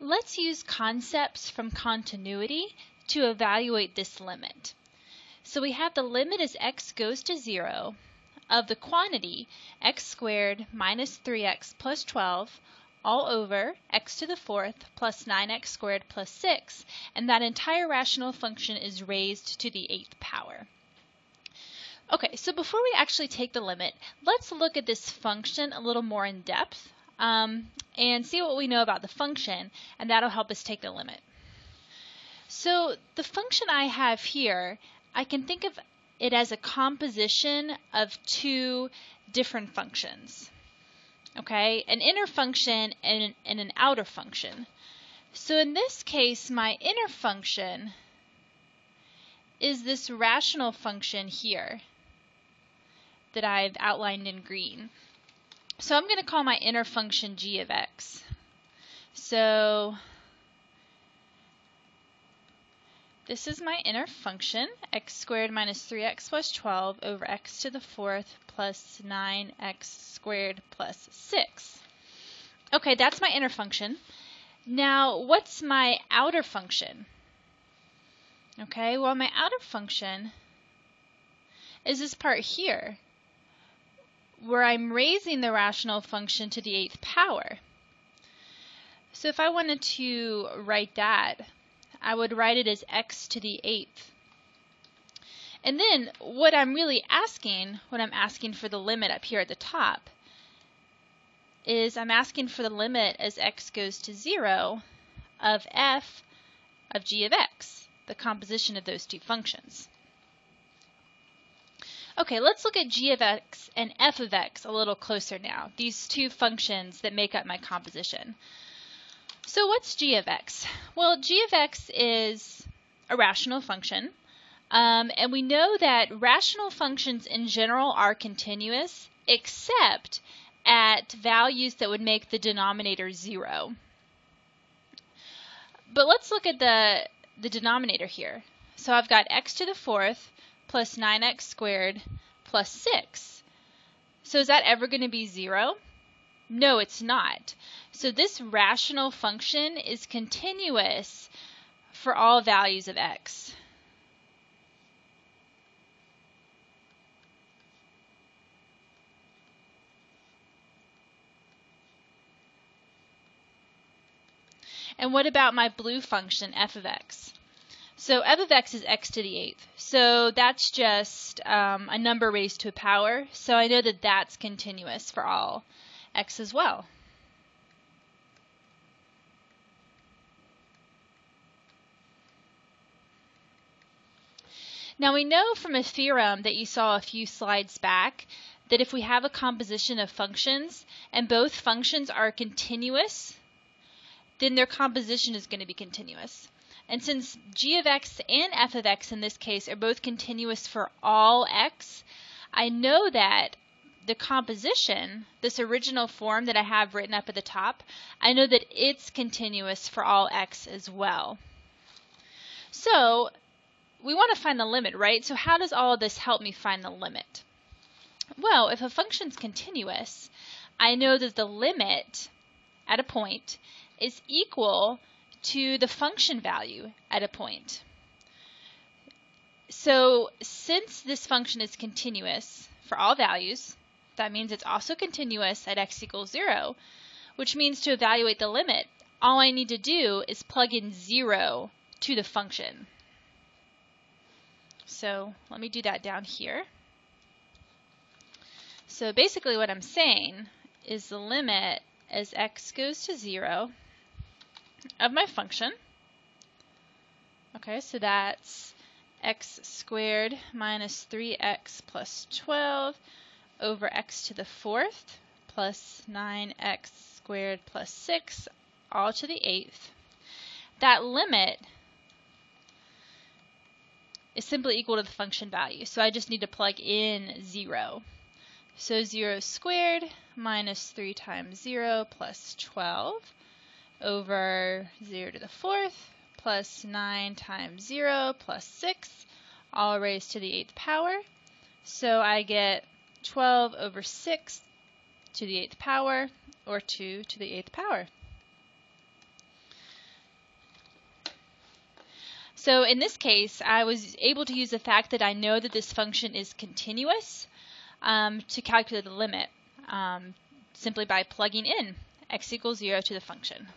Let's use concepts from continuity to evaluate this limit. So we have the limit as x goes to 0 of the quantity x squared minus 3x plus 12 all over x to the fourth plus 9x squared plus 6, and that entire rational function is raised to the eighth power. Okay, so before we actually take the limit, let's look at this function a little more in depth um, and see what we know about the function, and that'll help us take the limit. So the function I have here, I can think of it as a composition of two different functions. Okay, an inner function and an, and an outer function. So in this case, my inner function is this rational function here that I've outlined in green. So I'm going to call my inner function g of x. So this is my inner function, x squared minus 3x plus 12 over x to the fourth plus 9x squared plus 6. Okay, that's my inner function. Now, what's my outer function? Okay, well, my outer function is this part here where I'm raising the rational function to the eighth power. So if I wanted to write that, I would write it as x to the eighth. And then what I'm really asking, what I'm asking for the limit up here at the top, is I'm asking for the limit as x goes to 0 of f of g of x, the composition of those two functions. Okay, let's look at g of x and f of x a little closer now, these two functions that make up my composition. So what's g of x? Well, g of x is a rational function, um, and we know that rational functions in general are continuous, except at values that would make the denominator 0. But let's look at the, the denominator here. So I've got x to the fourth plus 9x squared plus 6. So is that ever going to be 0? No, it's not. So this rational function is continuous for all values of x. And what about my blue function, f of x? So f of x is x to the eighth. So that's just um, a number raised to a power. So I know that that's continuous for all x as well. Now we know from a theorem that you saw a few slides back that if we have a composition of functions and both functions are continuous, then their composition is going to be continuous. And since g of x and f of x in this case are both continuous for all x, I know that the composition, this original form that I have written up at the top, I know that it's continuous for all x as well. So we want to find the limit, right? So how does all of this help me find the limit? Well, if a function is continuous, I know that the limit at a point is equal to the function value at a point. So since this function is continuous for all values, that means it's also continuous at x equals 0, which means to evaluate the limit, all I need to do is plug in 0 to the function. So let me do that down here. So basically what I'm saying is the limit as x goes to 0 of my function. Okay, so that's x squared minus 3x plus 12 over x to the fourth plus 9x squared plus 6 all to the eighth. That limit is simply equal to the function value. So I just need to plug in 0. So 0 squared minus 3 times 0 plus 12 over 0 to the fourth plus 9 times 0 plus 6 all raised to the 8th power. So I get 12 over 6 to the 8th power or 2 to the 8th power. So in this case, I was able to use the fact that I know that this function is continuous um, to calculate the limit um, simply by plugging in x equals 0 to the function.